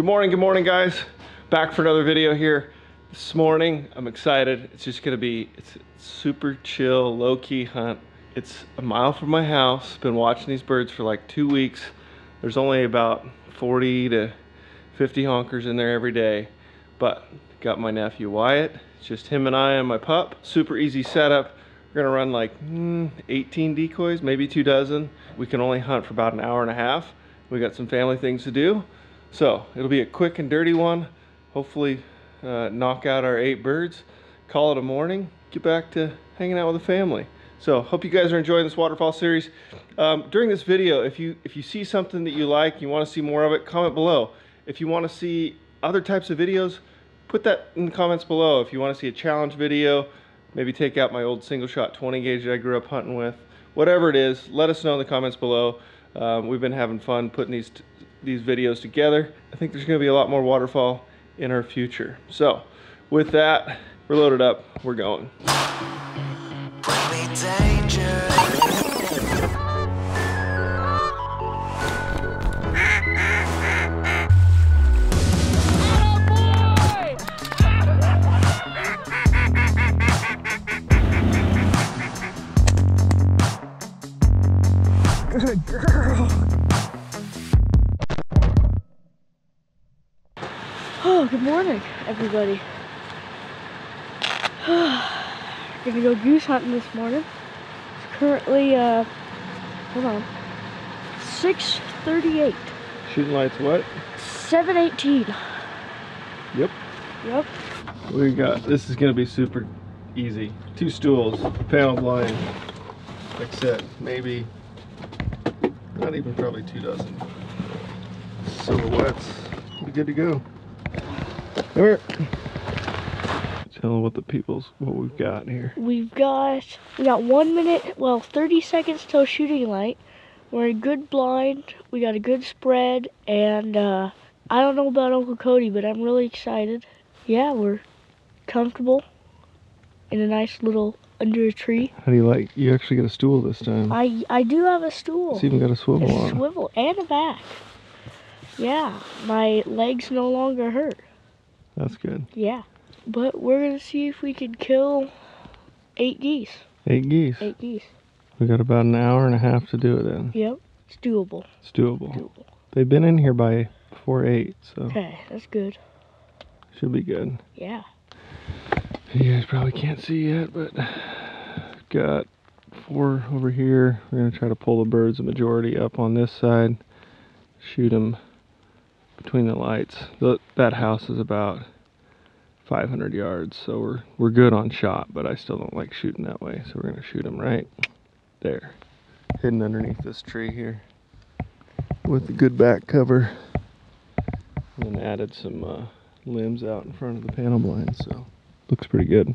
Good morning, good morning guys. Back for another video here this morning. I'm excited. It's just gonna be, it's super chill, low key hunt. It's a mile from my house. Been watching these birds for like two weeks. There's only about 40 to 50 honkers in there every day. But got my nephew Wyatt. It's just him and I and my pup. Super easy setup. We're gonna run like mm, 18 decoys, maybe two dozen. We can only hunt for about an hour and a half. We got some family things to do. So it'll be a quick and dirty one. Hopefully uh, knock out our eight birds, call it a morning, get back to hanging out with the family. So hope you guys are enjoying this waterfowl series. Um, during this video, if you if you see something that you like, you want to see more of it, comment below. If you want to see other types of videos, put that in the comments below. If you want to see a challenge video, maybe take out my old single shot 20 gauge that I grew up hunting with. Whatever it is, let us know in the comments below. Um, we've been having fun putting these these videos together. I think there's going to be a lot more waterfowl in our future. So with that, we're loaded up. We're going. Good morning, everybody. Gonna go goose hunting this morning. It's currently, uh, hold on, 6.38. Shooting lights what? 7.18. Yep. Yep. We got, this is gonna be super easy. Two stools, panel blind. Like said, maybe, not even probably two dozen. Silhouettes, be good to go. Come here. Tell them what the people's, what we've got here. We've got, we got one minute, well, 30 seconds till shooting light. We're in good blind. We got a good spread. And, uh, I don't know about Uncle Kody, but I'm really excited. Yeah, we're comfortable in a nice little under a tree. How do you like, you actually got a stool this time. I I do have a stool. It's even got a swivel a on it. swivel and a back. Yeah, my legs no longer hurt. That's good. Yeah, but we're gonna see if we can kill eight geese. Eight geese. Eight geese. We got about an hour and a half to do it in. Yep, it's doable. It's doable. Doable. They've been in here by before eight, so Okay, that's good. should be good. Yeah. You guys probably can't see yet, but got four over here. We're gonna try to pull the birds, the majority, up on this side. Shoot them between the lights. The, that house is about 500 yards, so we're we're good on shot. But I still don't like shooting that way, so we're gonna shoot them right there, hidden underneath this tree here, with a good back cover. And then added some uh, limbs out in front of the panel blind, so looks pretty good.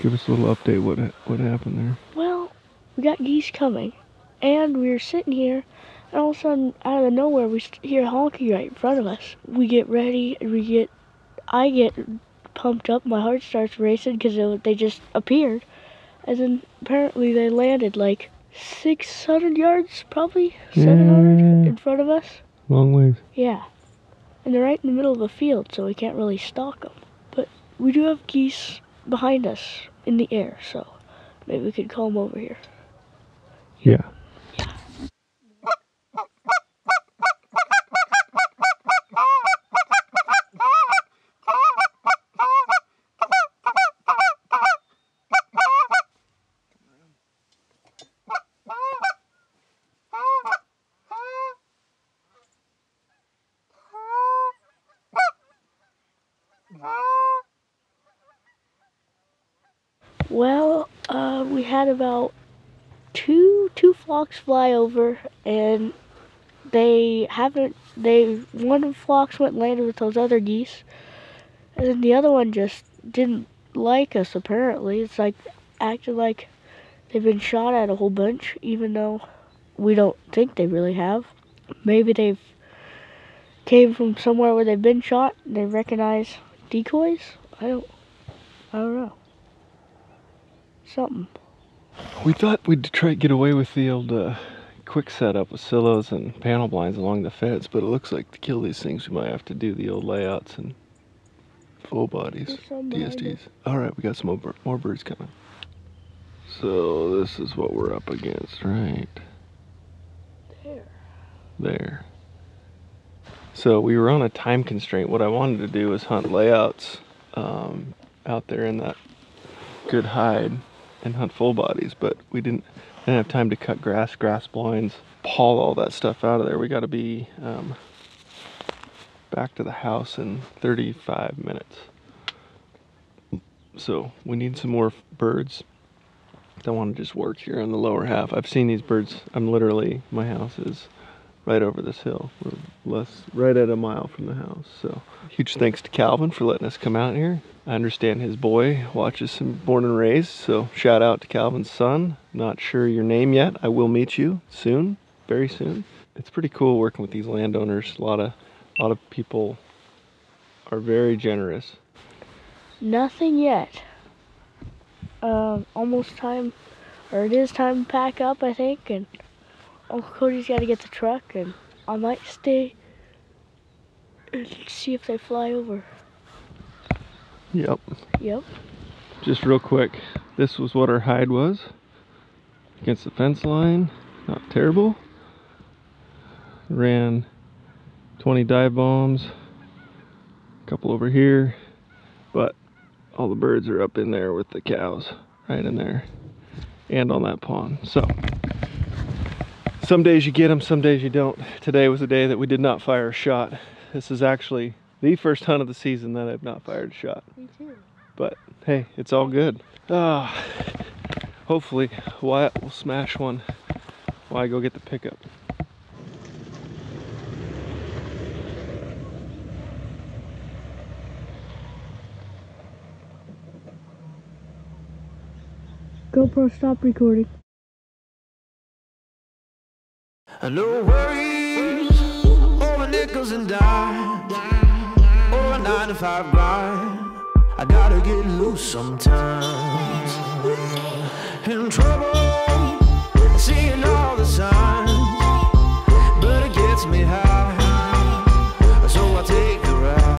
Give us a little update. What what happened there? Well, we got geese coming, and we were sitting here, and all of a sudden, out of nowhere, we hear honking right in front of us. We get ready, and we get, I get pumped up. My heart starts racing because they just appeared, and then apparently they landed like 600 yards, probably 700 in front of us. Long ways. Yeah. And they're right in the middle of a field, so we can't really stalk them. But we do have geese behind us in the air, so maybe we could call him over here. Yeah. Well, uh, we had about two two flocks fly over, and they haven't. They one of the flocks went and landed with those other geese, and then the other one just didn't like us. Apparently, it's like acted like they've been shot at a whole bunch, even though we don't think they really have. maybe they've came from somewhere where they've been shot. And they recognize decoys. I don't. I don't know. Something. We thought we'd try to get away with the old uh, quick setup with silos and panel blinds along the fence, but it looks like to kill these things, we might have to do the old layouts and full bodies, DSDs. All right, we got some more, more birds coming. So this is what we're up against, right? There. there. So we were on a time constraint. What I wanted to do was hunt layouts um, out there in that good hide and hunt full bodies, but we didn't, didn't have time to cut grass, grass blinds, haul all that stuff out of there. We got to be um, back to the house in 35 minutes. So we need some more birds. Don't want to just work here in the lower half. I've seen these birds. I'm literally my house is right over this hill. We're less right at a mile from the house. So huge thanks to Calvin for letting us come out here. I understand his boy watches some born and raised. So shout out to Calvin's son. Not sure your name yet. I will meet you soon, very soon. It's pretty cool working with these landowners. A lot of a lot of people are very generous. Nothing yet. Um, almost time, or it is time to pack up, I think, and Oh, Uncle Kody's got to get the truck, and I might stay and see if they fly over. Yep. Yep. Just real quick, this was what our hide was against the fence line. Not terrible. Ran 20 dive bombs, a couple over here, but all the birds are up in there with the cows, right in there, and on that pond. So, some days you get them, some days you don't. Today was a day that we did not fire a shot. This is actually the first hunt of the season that I've not fired a shot Me too. but hey, it's all good. Ah, hopefully Wyatt will smash one while I go get the pickup. GoPro, stop recording. No worries over nickels and dimes a nine to five grind. I gotta get loose sometimes. In trouble